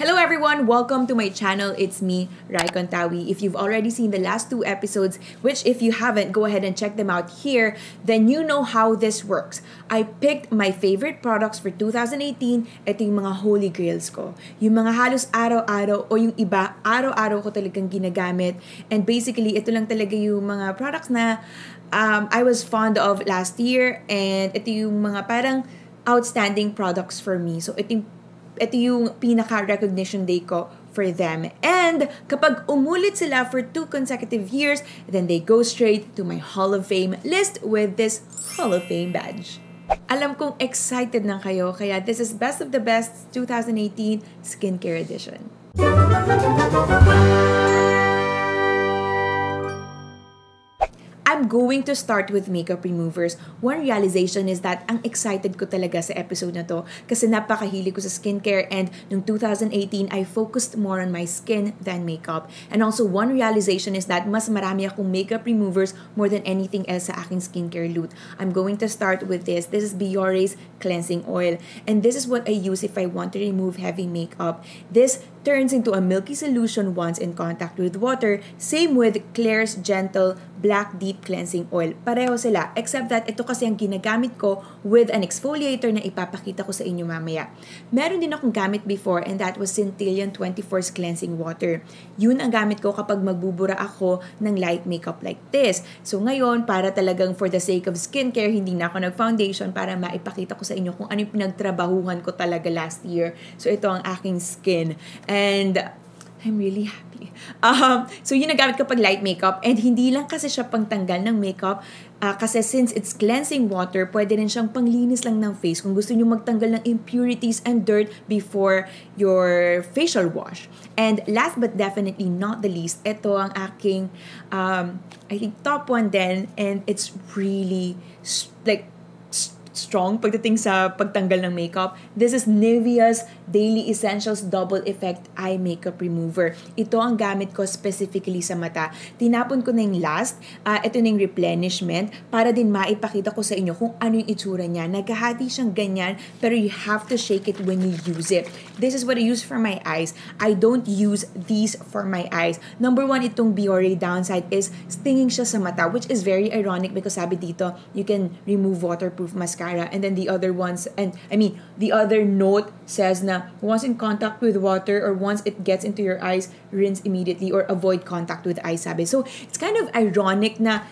Hello everyone! Welcome to my channel. It's me, Rai Contawi. If you've already seen the last two episodes, which if you haven't, go ahead and check them out here, then you know how this works. I picked my favorite products for 2018. Ito yung mga holy grails ko. Yung mga halos araw-araw o yung iba, araw-araw ko talagang ginagamit. And basically, ito lang talaga yung mga products na um, I was fond of last year. And ito yung mga parang outstanding products for me. So ito yung ito yung pinaka-recognition day ko for them. And kapag umulit sila for two consecutive years, then they go straight to my Hall of Fame list with this Hall of Fame badge. Alam kong excited na kayo, kaya this is Best of the Best 2018 Skincare Edition. I'm going to start with makeup removers. One realization is that ang excited ko talaga sa episode na to kasi napakahili ko sa skincare and noong 2018, I focused more on my skin than makeup. And also, one realization is that mas marami akong makeup removers more than anything else sa aking skincare loot. I'm going to start with this. This is Biore's Cleansing Oil. And this is what I use if I want to remove heavy makeup. This turns into a milky solution once in contact with water. Same with Claire's Gentle Black Deep Cleansing Oil. Pareho sila, except that ito kasi ang ginagamit ko with an exfoliator na ipapakita ko sa inyo mamaya. Meron din akong gamit before and that was Centillion 24's Cleansing Water. Yun ang gamit ko kapag magbubura ako ng light makeup like this. So ngayon, para talagang for the sake of skincare, hindi na ako nag-foundation para maipakita ko sa inyo kung ano yung pinagtrabahuhan ko talaga last year. So ito ang aking skin. And I'm really happy. Um, so yun nagamit ko pag light makeup and hindi lang kasi siya pangtanggal ng makeup uh, kasi since it's cleansing water, pwede rin siyang panglinis lang ng face kung gusto niyo magtanggal ng impurities and dirt before your facial wash. And last but definitely not the least, ito ang aking um, I think top one then and it's really like strong pagdating sa pagtanggal ng makeup. This is Nivea's Daily Essentials Double Effect Eye Makeup Remover. Ito ang gamit ko specifically sa mata. Tinapon ko na yung last. Uh, ito na yung replenishment para din maipakita ko sa inyo kung ano yung itsura niya. Nagkahati siyang ganyan pero you have to shake it when you use it. This is what I use for my eyes. I don't use these for my eyes. Number one, itong Biore downside is stinging siya sa mata which is very ironic because sabi dito, you can remove waterproof mascara and then the other ones and I mean the other note says na once in contact with water or once it gets into your eyes rinse immediately or avoid contact with eyes sabi. So it's kind of ironic na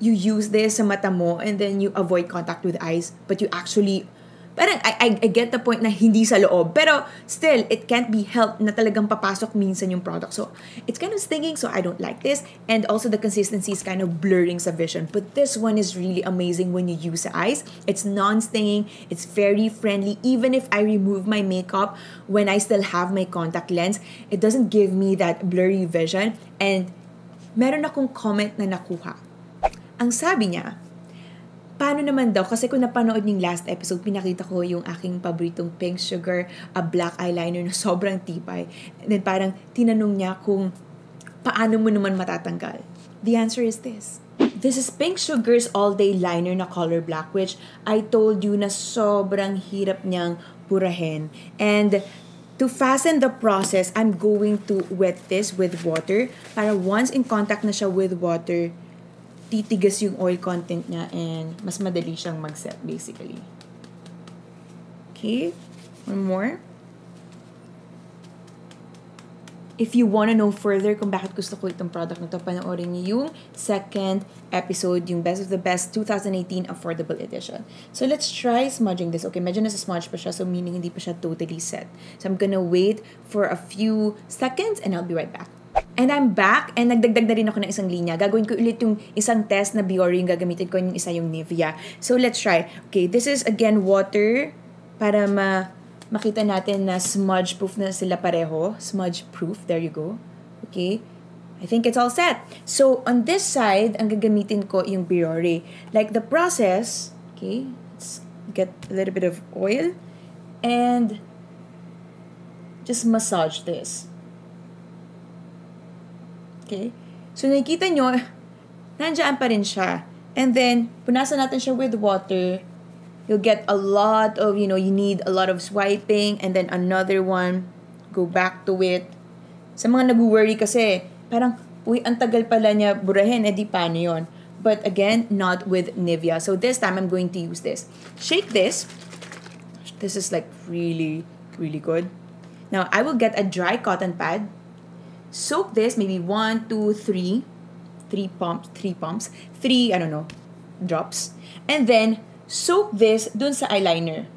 you use this sa mata mo and then you avoid contact with eyes but you actually parang I, I, I get the point na hindi sa loob. Pero still, it can't be helped na talagang papasok minsan yung product. So, it's kind of stinging, so I don't like this. And also, the consistency is kind of blurring sa vision. But this one is really amazing when you use the eyes. It's non-stinging. It's very friendly. Even if I remove my makeup when I still have my contact lens, it doesn't give me that blurry vision. And meron akong comment na nakuha. Ang sabi niya, Paano naman daw? Kasi kung napanood yung last episode, pinakita ko yung aking paboritong pink sugar, a black eyeliner na sobrang tipay. And then parang tinanong niya kung paano mo naman matatanggal. The answer is this. This is Pink Sugar's All Day Liner na color black which I told you na sobrang hirap niyang purahin. And to fasten the process, I'm going to wet this with water para once in contact na siya with water, titigas yung oil content niya and mas madali siyang mag-set basically. Okay, one more. If you want to know further kung bakit gusto ko itong product na to, panoorin niyo yung second episode, yung Best of the Best 2018 Affordable Edition. So let's try smudging this. Okay, medyo nasa smudge pa siya, so meaning hindi pa siya totally set. So I'm gonna wait for a few seconds and I'll be right back. And I'm back and nagdagdag na rin ako ng isang linya. Gagawin ko ulit yung isang test na Biore yung gagamitin ko, yung isa yung Nivea. So let's try. Okay, this is again water para ma makita natin na smudge proof na sila pareho. Smudge proof, there you go. Okay. I think it's all set. So on this side, ang gagamitin ko yung Biore. Like the process, okay, let's get a little bit of oil and just massage this. Okay? So, nakikita nyo, nandiyan pa rin siya. And then, punasan natin siya with water. You'll get a lot of, you know, you need a lot of swiping. And then another one go back to it. Sa mga nag-worry kasi, parang, uy, ang tagal pala niya burahin, edi paano yun? But again, not with Nivea. So this time, I'm going to use this. Shake this. This is like really, really good. Now, I will get a dry cotton pad. Soak this maybe one, two, three, three pumps, three pumps, three, I don't know, drops. And then, soak this dun sa eyeliner.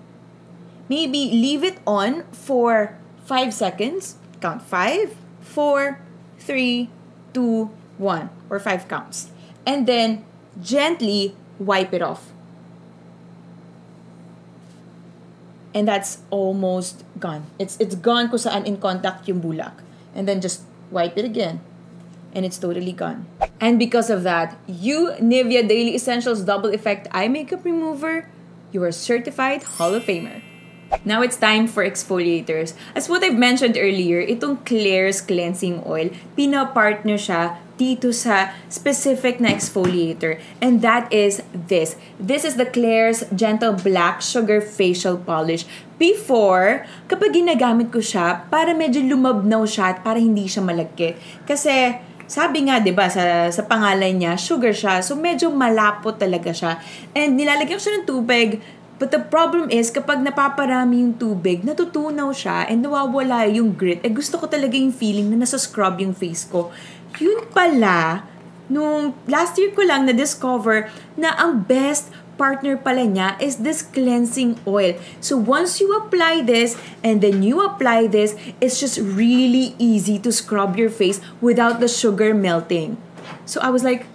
Maybe leave it on for 5 seconds. Count 5, 4, 3, 2, 1. Or 5 counts. And then, gently wipe it off. And that's almost gone. It's it's gone kung saan in contact yung bulak. And then just wipe it again. And it's totally gone. And because of that, you, Nivea Daily Essentials Double Effect Eye Makeup Remover, you are certified Hall of Famer. Now it's time for exfoliators. As what I've mentioned earlier, itong Klairs Cleansing Oil, pinapartner siya dito sa specific na exfoliator. And that is this. This is the Klairs Gentle Black Sugar Facial Polish. Before, kapag ginagamit ko siya, para medyo lumabnaw siya at para hindi siya malagkit. Kasi, sabi nga, 'di ba, sa sa pangalan niya, sugar siya. So medyo malapot talaga siya. And nilalagyan ko siya ng tubig. But the problem is, kapag napaparami yung tubig, natutunaw siya and nawawala yung grit. Eh gusto ko talaga yung feeling na nasa scrub yung face ko. Yun pala, nung last year ko lang na-discover na ang best partner pala niya is this cleansing oil. So once you apply this and then you apply this, it's just really easy to scrub your face without the sugar melting. So I was like,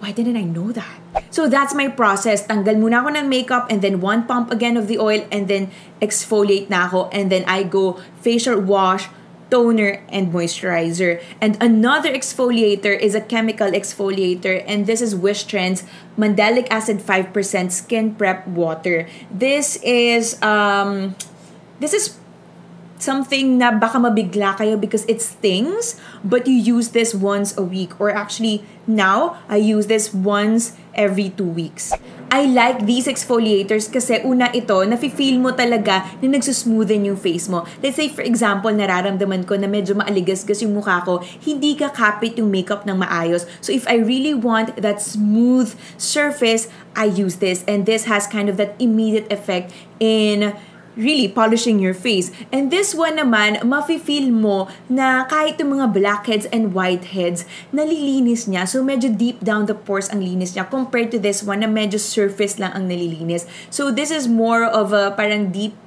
why didn't I know that? So that's my process. Tanggal muna ako ng makeup and then one pump again of the oil and then exfoliate na ako and then I go facial wash, toner, and moisturizer. And another exfoliator is a chemical exfoliator and this is Wish Trends Mandelic Acid 5% Skin Prep Water. This is um this is something na baka mabigla kayo because it stings, but you use this once a week. Or actually, now, I use this once every two weeks. I like these exfoliators kasi una ito, nafe-feel mo talaga na nagsusmoothen yung face mo. Let's say, for example, nararamdaman ko na medyo maaligasgas yung mukha ko, hindi ka kapit yung makeup ng maayos. So if I really want that smooth surface, I use this. And this has kind of that immediate effect in really polishing your face. And this one naman, mafe-feel mo na kahit yung mga blackheads and whiteheads, nalilinis niya. So medyo deep down the pores ang linis niya compared to this one na medyo surface lang ang nalilinis. So this is more of a parang deep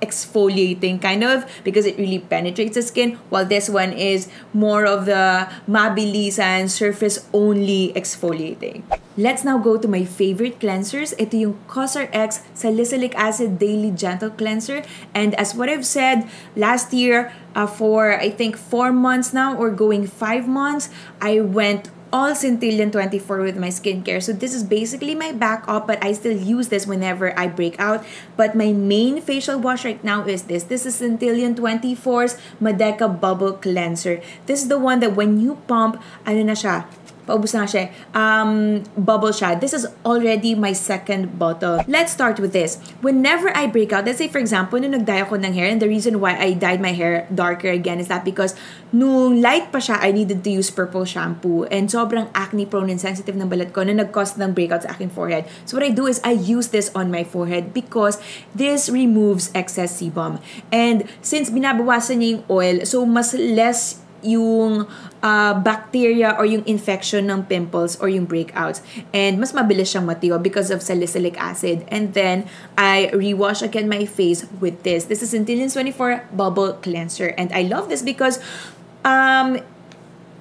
exfoliating kind of because it really penetrates the skin while this one is more of the mabilisan surface only exfoliating. Let's now go to my favorite cleansers. Ito yung CosRX Salicylic Acid Daily Gentle Cleanser. And as what I've said last year, uh, for I think four months now or going five months, I went all Centillion 24 with my skincare. So this is basically my backup, but I still use this whenever I break out. But my main facial wash right now is this. This is Centillion 24's Madeca Bubble Cleanser. This is the one that when you pump, ano na siya, paubos na siya, um, bubble siya. This is already my second bottle. Let's start with this. Whenever I break out, let's say for example, nung nag-dye ako ng hair, and the reason why I dyed my hair darker again is that because nung light pa siya, I needed to use purple shampoo. And sobrang acne prone and sensitive ng balat ko na nag-cause ng breakout sa aking forehead. So what I do is I use this on my forehead because this removes excess sebum. And since binabawasan niya yung oil, so mas less yung uh, bacteria or yung infection ng pimples or yung breakouts. And mas mabilis siyang matiyo because of salicylic acid. And then, I rewash again my face with this. This is Centillion 24 Bubble Cleanser. And I love this because um,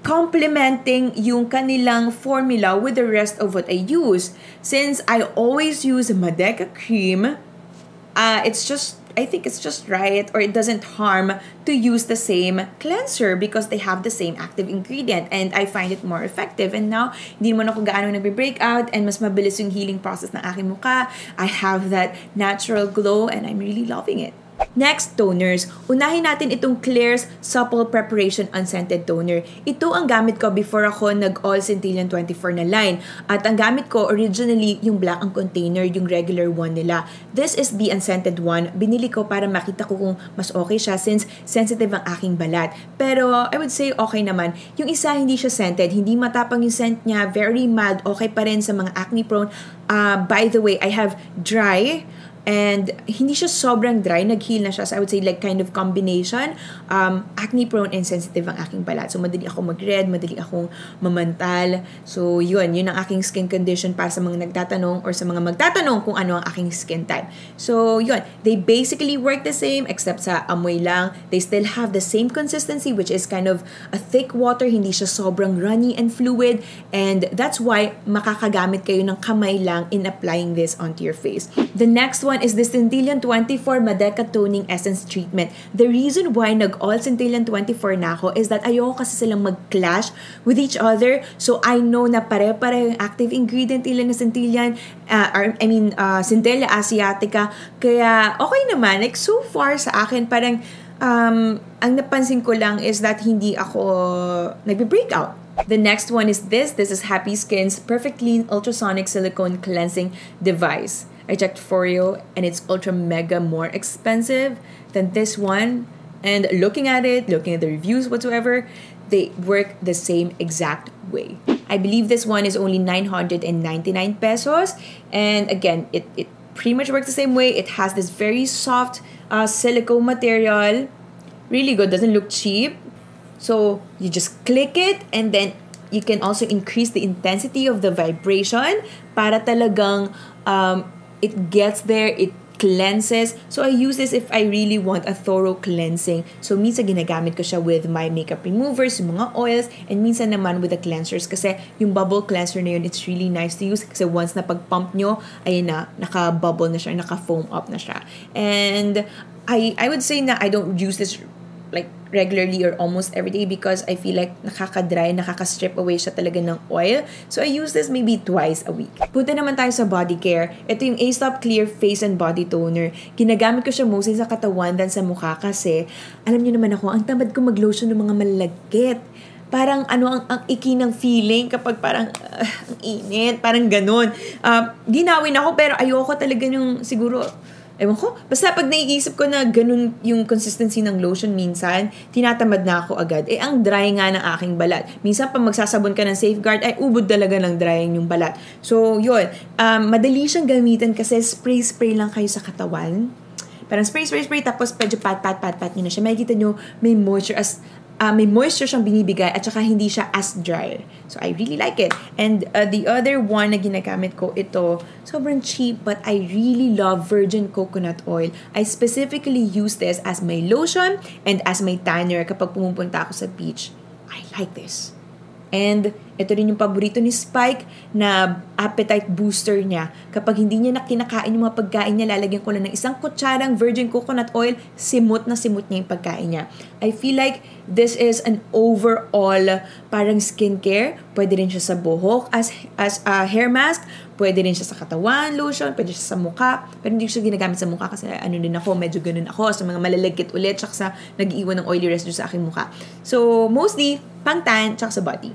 complementing yung kanilang formula with the rest of what I use. Since I always use Madeca cream, uh, it's just I think it's just right or it doesn't harm to use the same cleanser because they have the same active ingredient and I find it more effective. And now, hindi mo na ako gaano nagbe-break out and mas mabilis yung healing process ng aking mukha. I have that natural glow and I'm really loving it. Next, toners. Unahin natin itong Claire's Supple Preparation Unscented Toner. Ito ang gamit ko before ako nag-all Centillion 24 na line. At ang gamit ko originally yung black ang container, yung regular one nila. This is the unscented one. Binili ko para makita ko kung mas okay siya since sensitive ang aking balat. Pero I would say okay naman. Yung isa hindi siya scented, hindi matapang yung scent niya, very mild, okay pa rin sa mga acne prone. Uh, by the way, I have dry And hindi siya sobrang dry, nag-heal na siya. So I would say like kind of combination. Um, acne prone and sensitive ang aking balat. So madali ako mag-red, madali akong mamantal. So yun, yun ang aking skin condition para sa mga nagtatanong or sa mga magtatanong kung ano ang aking skin type. So yun, they basically work the same except sa amoy lang. They still have the same consistency which is kind of a thick water, hindi siya sobrang runny and fluid. And that's why makakagamit kayo ng kamay lang in applying this onto your face. The next one is the Centillion 24 Madeca Toning Essence Treatment. The reason why nag-all Centillion 24 na ako is that ayoko kasi silang mag-clash with each other. So I know na pare-pare yung active ingredient nila na Centillion, uh, or I mean, uh, Centella Asiatica. Kaya okay naman. Like so far sa akin, parang um, ang napansin ko lang is that hindi ako nagbe-breakout. The next one is this. This is Happy Skin's Perfect Clean Ultrasonic Silicone Cleansing Device. I checked for you and it's ultra mega more expensive than this one. And looking at it, looking at the reviews whatsoever, they work the same exact way. I believe this one is only 999 pesos. And again, it, it pretty much works the same way. It has this very soft uh, silicone material. Really good, doesn't look cheap. So you just click it and then you can also increase the intensity of the vibration para talagang um, it gets there, it cleanses. So I use this if I really want a thorough cleansing. So minsan ginagamit ko siya with my makeup removers, yung mga oils, and minsan naman with the cleansers kasi yung bubble cleanser na yun, it's really nice to use kasi once na pag-pump nyo, ayun na, naka-bubble na siya, naka-foam up na siya. And I, I would say na I don't use this like regularly or almost every day because I feel like nakaka-dry, nakaka-strip away siya talaga ng oil. So I use this maybe twice a week. Punta naman tayo sa body care. Ito yung A-Stop Clear Face and Body Toner. Ginagamit ko siya mostly sa katawan than sa mukha kasi alam niyo naman ako, ang tamad ko mag-lotion ng mga malalagkit parang ano ang, ang iki ng feeling kapag parang uh, ang init, parang ganun. Uh, ginawin ako pero ayoko talaga yung siguro Ewan ko. Basta pag naiisip ko na ganun yung consistency ng lotion minsan, tinatamad na ako agad. Eh, ang dry nga ng aking balat. Minsan, pag magsasabon ka ng safeguard, ay ubod talaga ng drying yung balat. So, yun. Um, madali siyang gamitin kasi spray-spray lang kayo sa katawan. Parang spray, spray, spray, tapos medyo pat, pat, pat, pat nyo na siya. Makikita nyo, may moisture as uh, may moisture siyang binibigay at saka hindi siya as dry. So, I really like it. And uh, the other one na ginagamit ko, ito, sobrang cheap but I really love virgin coconut oil. I specifically use this as my lotion and as my tanner kapag pumupunta ako sa beach. I like this. And ito rin yung paborito ni Spike na appetite booster niya. Kapag hindi niya na kinakain yung mga pagkain niya, lalagyan ko lang ng isang kutsarang virgin coconut oil, simot na simot niya yung pagkain niya. I feel like this is an overall parang skincare. Pwede rin siya sa buhok as, as a hair mask. Pwede rin siya sa katawan, lotion. Pwede siya sa mukha. Pero hindi ko siya ginagamit sa mukha kasi ano din ako, medyo ganun ako. Sa mga malalagkit ulit, tsaka sa nag-iwan ng oily residue sa aking mukha. So, mostly, pang tan, tsaka sa body.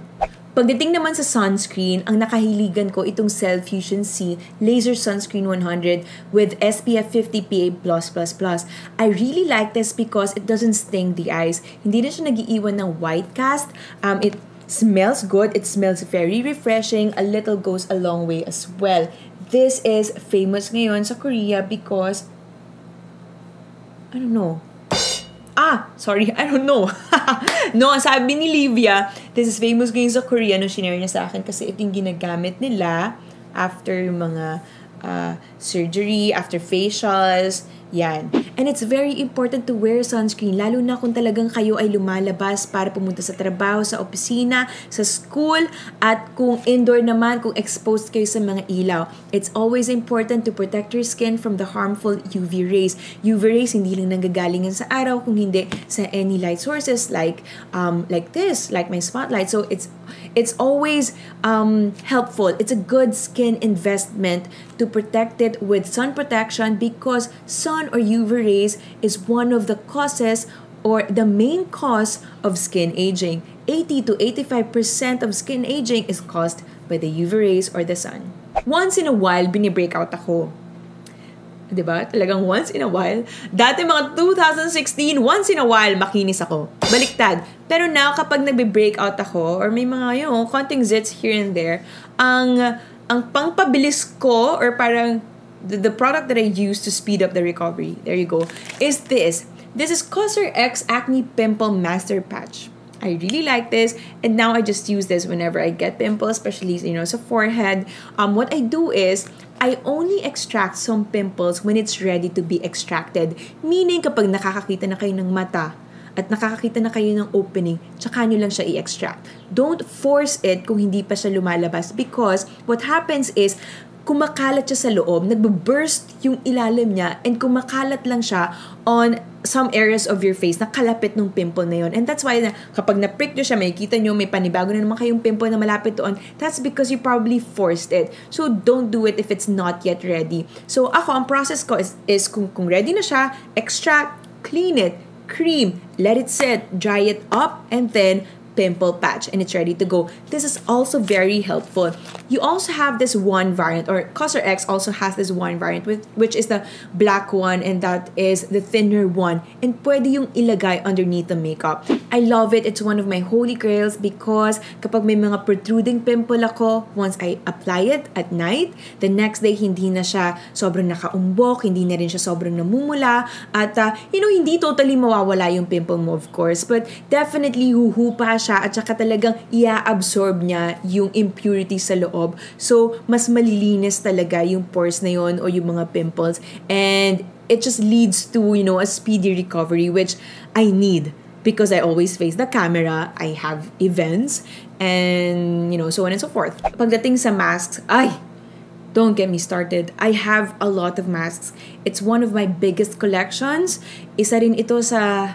Pagdating naman sa sunscreen, ang nakahiligan ko itong Cell Fusion C Laser Sunscreen 100 with SPF 50 PA+++. I really like this because it doesn't sting the eyes. Hindi na siya nagiiwan ng white cast. Um, it smells good. It smells very refreshing. A little goes a long way as well. This is famous ngayon sa Korea because I don't know Ah, sorry, I don't know. no, sabi ni Livia, this is famous ngayon sa Korea nung shinare niya sa akin kasi ito yung ginagamit nila after mga uh, surgery, after facials, yan. And it's very important to wear sunscreen, lalo na kung talagang kayo ay lumalabas para pumunta sa trabaho, sa opisina, sa school, at kung indoor naman, kung exposed kayo sa mga ilaw. It's always important to protect your skin from the harmful UV rays. UV rays hindi lang nanggagalingan sa araw, kung hindi sa any light sources like um, like this, like my spotlight. So it's it's always um, helpful. It's a good skin investment to protect it with sun protection because sun or UV rays is one of the causes or the main cause of skin aging. 80 to 85% of skin aging is caused by the UV rays or the sun. Once in a while, bini-breakout ako. ba? Talagang once in a while. Dati mga 2016, once in a while makinis ako. Baliktad. Pero now kapag nagbe-breakout ako or may mga you know, konting zits here and there, ang ang pangpabilis ko or parang the, the product that I use to speed up the recovery, there you go, is this. This is Cosr X Acne Pimple Master Patch. I really like this, and now I just use this whenever I get pimples, especially you know, sa forehead. Um, what I do is I only extract some pimples when it's ready to be extracted. Meaning, kapag nakakakita na kayo ng mata, at nakakakita na kayo ng opening, tsaka nyo lang siya i-extract. Don't force it kung hindi pa siya lumalabas because what happens is, kumakalat siya sa loob, nagbo-burst yung ilalim niya, and kumakalat lang siya on some areas of your face na kalapit ng pimple na yon. And that's why na, kapag na-prick nyo siya, makikita nyo may panibago na naman kayong pimple na malapit doon. That's because you probably forced it. So don't do it if it's not yet ready. So ako, ang process ko is, is kung, kung ready na siya, extract, clean it, cream, let it sit, dry it up, and then pimple patch and it's ready to go. This is also very helpful. You also have this one variant, or Cosr X also has this one variant, with, which is the black one, and that is the thinner one. And pwede yung ilagay underneath the makeup. I love it. It's one of my holy grails because kapag may mga protruding pimple ako, once I apply it at night, the next day hindi na siya sobrang nakaumbok, hindi na rin siya sobrang namumula, at uh, you know, hindi totally mawawala yung pimple mo of course, but definitely huhupa siya at saka talagang i-absorb niya yung impurity sa loob. So, mas malilinis talaga yung pores na yon o yung mga pimples. And it just leads to, you know, a speedy recovery which I need because I always face the camera, I have events, and, you know, so on and so forth. Pagdating sa masks, ay, don't get me started. I have a lot of masks. It's one of my biggest collections. Isa rin ito sa,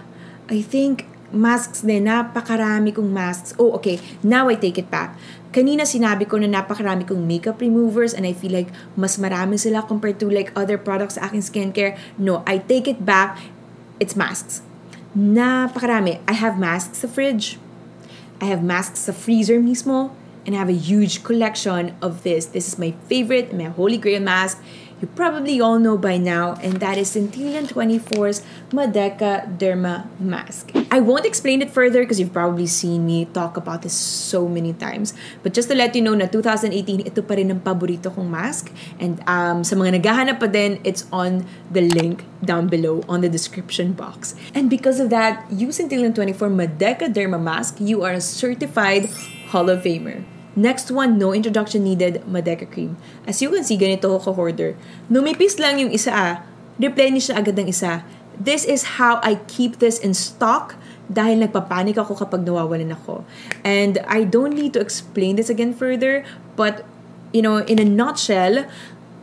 I think, masks din, napakarami kong masks. Oh, okay, now I take it back. Kanina sinabi ko na napakarami kong makeup removers and I feel like mas marami sila compared to like other products sa aking skincare. No, I take it back. It's masks. Napakarami. I have masks sa fridge. I have masks sa freezer mismo. And I have a huge collection of this. This is my favorite, my holy grail mask. You probably all know by now, and that is Centillion 24's Madeca Derma Mask. I won't explain it further because you've probably seen me talk about this so many times. But just to let you know na 2018, ito pa rin ang paborito kong mask. And um, sa mga naghahanap pa din, it's on the link down below on the description box. And because of that, use Centillion 24 Madeca Derma Mask, you are a certified Hall of Famer. Next one, no introduction needed, Madeca Cream. As you can see, ganito ko ka-order. Numipis lang yung isa ah, replenish na agad ng isa. This is how I keep this in stock dahil nagpapanik ako kapag nawawalan ako. And I don't need to explain this again further, but, you know, in a nutshell,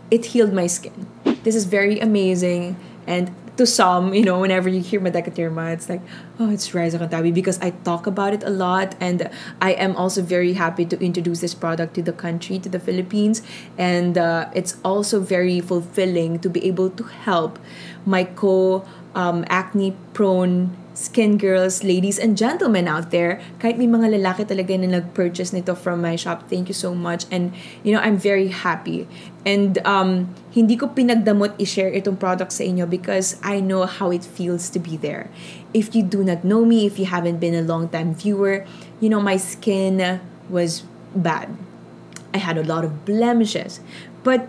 it healed my skin. This is very amazing and to some, you know, whenever you hear Madekatirma, it's like, oh, it's Riza Kantabi because I talk about it a lot and I am also very happy to introduce this product to the country, to the Philippines. And uh, it's also very fulfilling to be able to help my co um, acne prone skin girls, ladies, and gentlemen out there. Kahit may mga lalaki talaga na nag-purchase nito from my shop, thank you so much. And, you know, I'm very happy. And um, hindi ko pinagdamot i-share itong product sa inyo because I know how it feels to be there. If you do not know me, if you haven't been a long-time viewer, you know, my skin was bad. I had a lot of blemishes. But,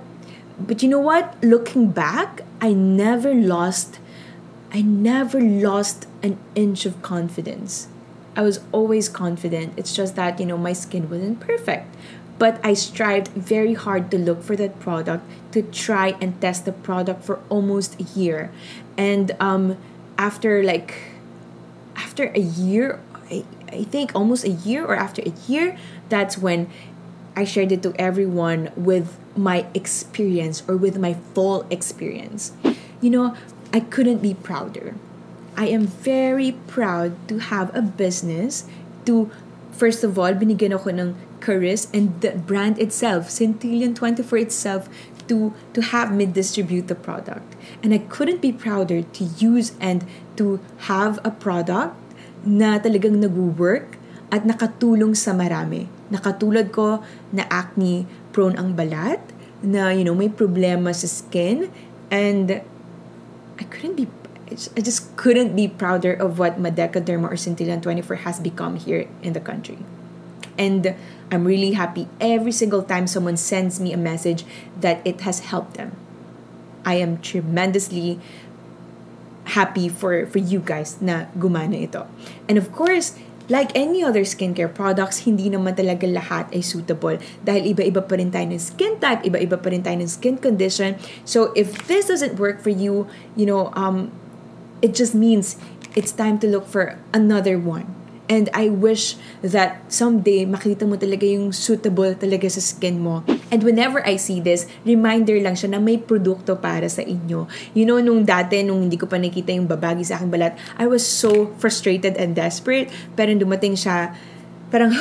but you know what? Looking back, I never lost I never lost an inch of confidence. I was always confident. It's just that, you know, my skin wasn't perfect. But I strived very hard to look for that product, to try and test the product for almost a year. And um, after like, after a year, I, I think almost a year or after a year, that's when I shared it to everyone with my experience or with my full experience. You know, I couldn't be prouder. I am very proud to have a business to first of all binigyan ako ng Charis and the brand itself, Centillion 24 itself to to have me distribute the product. And I couldn't be prouder to use and to have a product na talagang nag-work at nakatulong sa marami. Nakatulad ko na acne prone ang balat, na you know may problema sa skin and I couldn't be I just couldn't be prouder of what Madeca Derma or Scintillant 24 has become here in the country. And I'm really happy every single time someone sends me a message that it has helped them. I am tremendously happy for for you guys na gumana ito. And of course, like any other skincare products, hindi naman talaga lahat ay suitable dahil iba-iba pa rin tayo ng skin type, iba-iba pa rin tayo ng skin condition. So if this doesn't work for you, you know, um, it just means it's time to look for another one. And I wish that someday makita mo talaga yung suitable talaga sa skin mo. And whenever I see this, reminder lang siya na may produkto para sa inyo. You know, nung dati, nung hindi ko pa nakita yung babagi sa aking balat, I was so frustrated and desperate. Pero dumating siya, parang,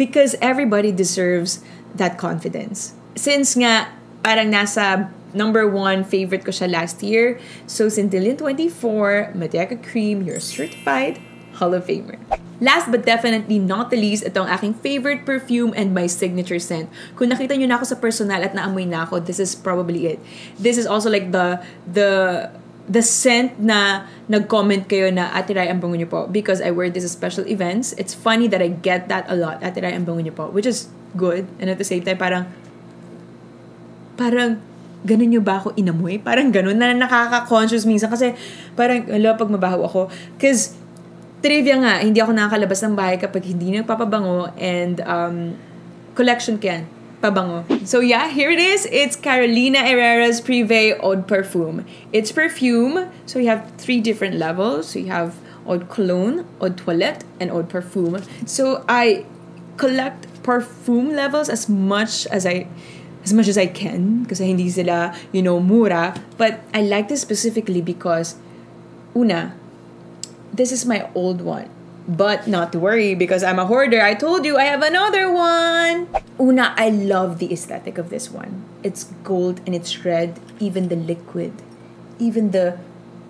because everybody deserves that confidence. Since nga, parang nasa number one favorite ko siya last year. So, Centillion 24, Madeca Cream, you're certified Hall of Famer. Last but definitely not the least, itong aking favorite perfume and my signature scent. Kung nakita nyo na ako sa personal at naamoy na ako, this is probably it. This is also like the, the, the scent na nag-comment kayo na Ate Rai, ang bango niyo po because I wear this at special events. It's funny that I get that a lot, Ate Rai, ang bango niyo po, which is good. And at the same time, parang, parang, ganun nyo ba ako inamoy? Parang ganun na nakaka-conscious minsan kasi parang, ala, pag mabaho ako. Because, trivia nga, hindi ako nakakalabas ng bahay kapag hindi nagpapabango and um, collection ko yan, pabango. So yeah, here it is. It's Carolina Herrera's Privé Eau de Parfum. It's perfume, so you have three different levels. So you have Eau de Cologne, Eau de Toilette, and Eau de Parfum. So I collect perfume levels as much as I as much as I can kasi hindi sila, you know, mura. But I like this specifically because una, this is my old one. But not to worry because I'm a hoarder. I told you I have another one. Una, I love the aesthetic of this one. It's gold and it's red, even the liquid. Even the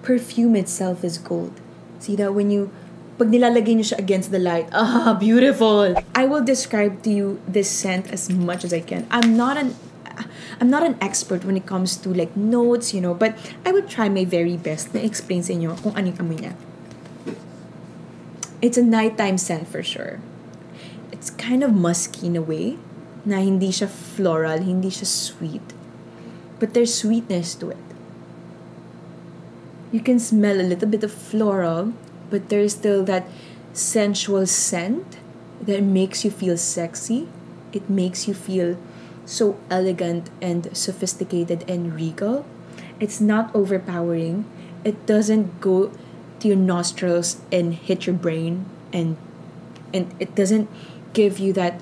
perfume itself is gold. See that when you pag nilalagay niyo siya against the light, ah, beautiful. I will describe to you this scent as much as I can. I'm not an I'm not an expert when it comes to like notes, you know, but I would try my very best na explain sa inyo kung ano yung amoy niya. It's a nighttime scent for sure. It's kind of musky in a way, na hindi siya floral, hindi siya sweet. But there's sweetness to it. You can smell a little bit of floral, but there's still that sensual scent that makes you feel sexy. It makes you feel so elegant and sophisticated and regal. It's not overpowering. It doesn't go to your nostrils and hit your brain and and it doesn't give you that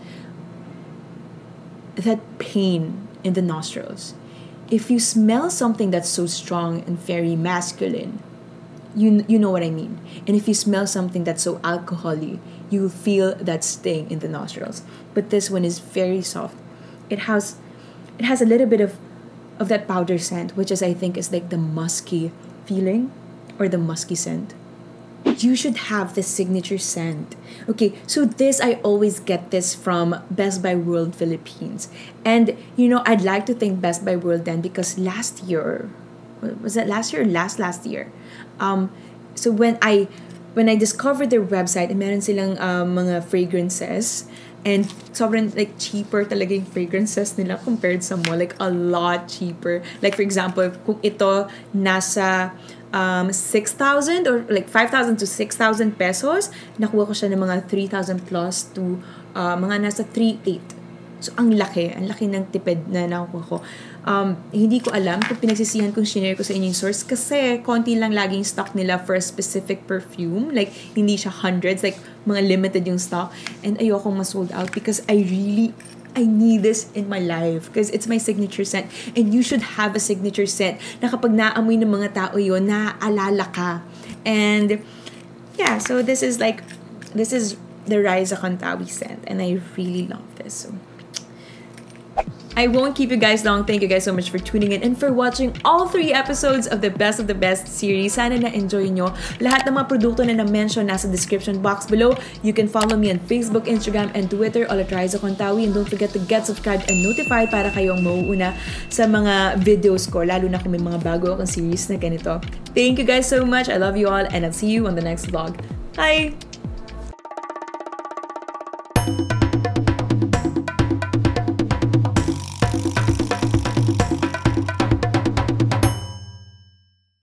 that pain in the nostrils. If you smell something that's so strong and very masculine, you you know what I mean. And if you smell something that's so alcoholy, you feel that sting in the nostrils. But this one is very soft. It has it has a little bit of of that powder scent, which is I think is like the musky feeling or the musky scent. You should have the signature scent. Okay, so this I always get this from Best Buy World Philippines. And you know, I'd like to thank Best Buy World then because last year was that last year or last last year? Um so when I when I discovered their website, meron silang um, mga fragrances and sobrang like cheaper talaga yung fragrances nila compared sa mall. Like a lot cheaper. Like for example, kung ito nasa um, 6,000 or like 5,000 to 6,000 pesos, nakuha ko siya ng mga 3,000 plus to uh, mga nasa 3,800. So, ang laki. Ang laki ng tipid na nakuha ko. Um, hindi ko alam kung pinagsisihan kong shinare ko sa inyong source kasi konti lang laging stock nila for a specific perfume. Like, hindi siya hundreds. Like, mga limited yung stock. And ayokong ma-sold out because I really I need this in my life because it's my signature scent. And you should have a signature scent na kapag naamoy ng mga tao yon naaalala ka. And yeah, so this is like, this is the Riza Contawi scent. And I really love this. So, I won't keep you guys long. Thank you guys so much for tuning in and for watching all three episodes of the Best of the Best series. Sana na-enjoy nyo. Lahat ng mga produkto na na-mention nasa description box below. You can follow me on Facebook, Instagram, and Twitter, Olatriza Contawi. And don't forget to get subscribed and notified para kayong mauuna sa mga videos ko, lalo na kung may mga bago akong series na ganito. Thank you guys so much. I love you all and I'll see you on the next vlog. Bye!